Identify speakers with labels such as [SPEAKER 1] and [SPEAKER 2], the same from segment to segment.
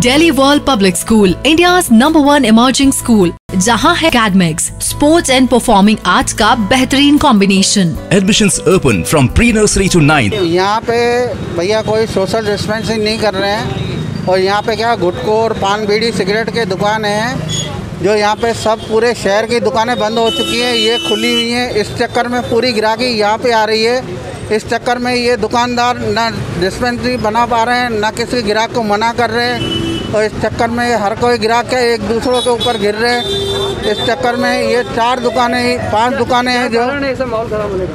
[SPEAKER 1] Delhi World Public School, India's number one emerging school, जहाँ है academics, sports and performing arts का बेहतरीन combination
[SPEAKER 2] Admissions open from pre-nursery to 9th.
[SPEAKER 3] यहाँ पे भैया कोई सोशल डिस्टेंसिंग नहीं कर रहे हैं और यहाँ पे क्या गुटखो पान बीड़ी सिगरेट के दुकानें हैं जो यहाँ पे सब पूरे शहर की दुकानें बंद हो चुकी हैं, ये खुली हुई हैं। इस चक्कर में पूरी ग्राहकी यहाँ पे आ रही है। इस चक्कर में ये दुकानदार ना डिस्पेंसरी बना पा रहे हैं, ना किसी ग्राहक को मना कर रहे हैं। और इस चक्कर में हर कोई गिरा के एक दूसरों के ऊपर गिर रहे हैं। इस चक्कर में ये चार दुकानें ही पाँच दुकानें हैं जो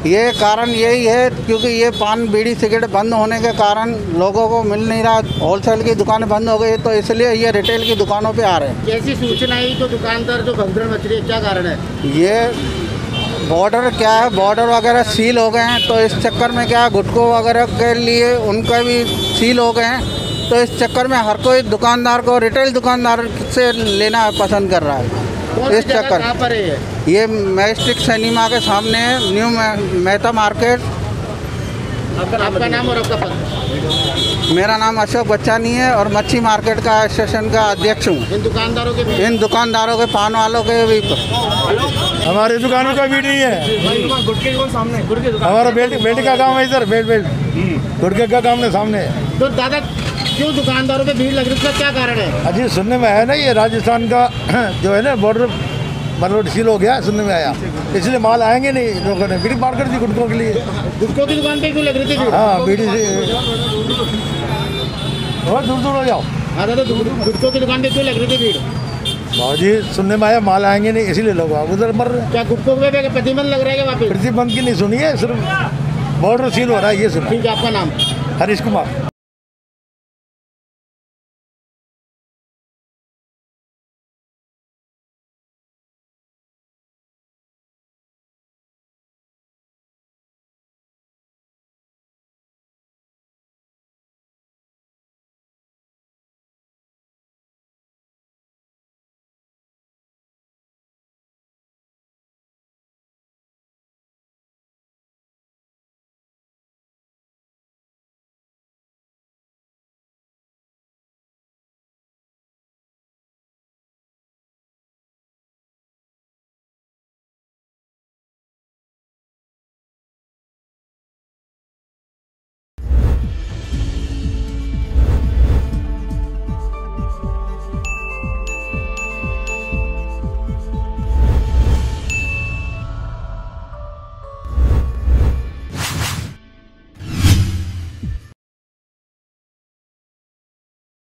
[SPEAKER 3] ये कारण यही है क्योंकि ये पान बीड़ी सिगरेट बंद होने के कारण लोगों को मिल नहीं रहा। होलसेल की दुकानें बंद हो गई तो इसलिए ये रिटेल की दुकानों पे आ रहे हैं।
[SPEAKER 4] कैसी सूचना आई तो दुकानदार जो भगदड़ मच रही है क्या कारण है?
[SPEAKER 3] ये बॉर्डर क्या है? बॉर्डर वगैरह सील हो गए हैं तो इस चक्कर में क्या है? गुटको वगैरह के लिए उनका भी सील हो गए हैं। तो इस चक्कर में हर कोई दुकानदार को रिटेल दुकानदार से लेना पसंद कर रहा है। इस चक्कर।
[SPEAKER 4] पर है ये?
[SPEAKER 3] मैस्टिक सिनेमा के सामने है न्यू मेहता मार्केट।
[SPEAKER 4] आपका नाम और आपका पद?
[SPEAKER 3] मेरा नाम अशोक बच्चानी है और मच्छी मार्केट का एसोसिएशन का अध्यक्ष हूँ।
[SPEAKER 4] इन दुकानदारों के
[SPEAKER 3] इन दुकानदारों के पान वालों के भी।
[SPEAKER 5] हमारी दुकानों का भी नहीं है। हमारा बेल्ट बेल्ट का काम है इधर बेल्ट बेल्ट गुटके का काम है सामने।
[SPEAKER 4] तो दादा क्यों दुकानदारों पे भीड़ लग रही है? क्या कारण है?
[SPEAKER 5] अजी सुनने में आया ना ये राजस्थान का जो है ना बॉर्डर मतलब सील हो गया सुनने में आया। इसलिए माल आएँगे नहीं लोगों ने। बीड़ी पार कर दी गुटकों के लिए।
[SPEAKER 4] गुटकों की दुकान पे क्यों लग रही थी भीड़?
[SPEAKER 5] हाँ बीड़ी से और दूर दूर हो जाओ।
[SPEAKER 4] हाँ दादा गुटकों की दुकान पे क्यों लग रही थी भीड़?
[SPEAKER 5] बाबूजी सुनने में आया माल आएँगे नहीं इसीलिए लोग उधर मर रहे हैं।
[SPEAKER 4] क्या गुटकों पे प्रतिबंध लग रहा है वहाँ पे?
[SPEAKER 5] प्रतिबंध की नहीं सुनिए सिर्फ़ बॉर्डर सील हो रहा है ये सुना
[SPEAKER 4] ठीक है आपका नाम?
[SPEAKER 5] हरीश कुमार।